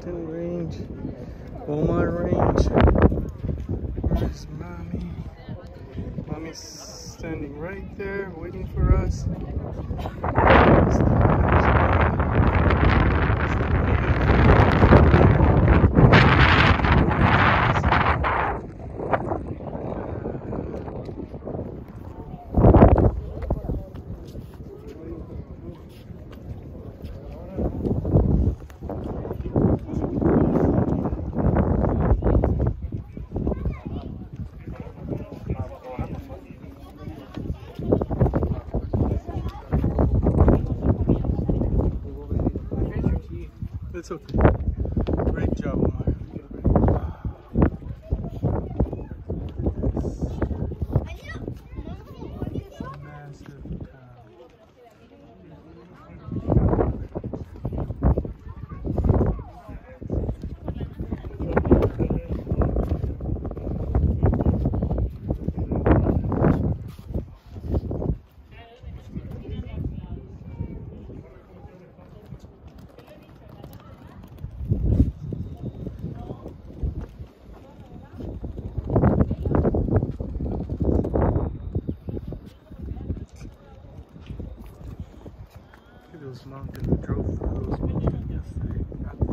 Hampton Range, Beaumont Range. Where's mommy? Mommy's standing right there waiting for us. It's okay. Great job, Those mountains. Drove through those mountains yesterday.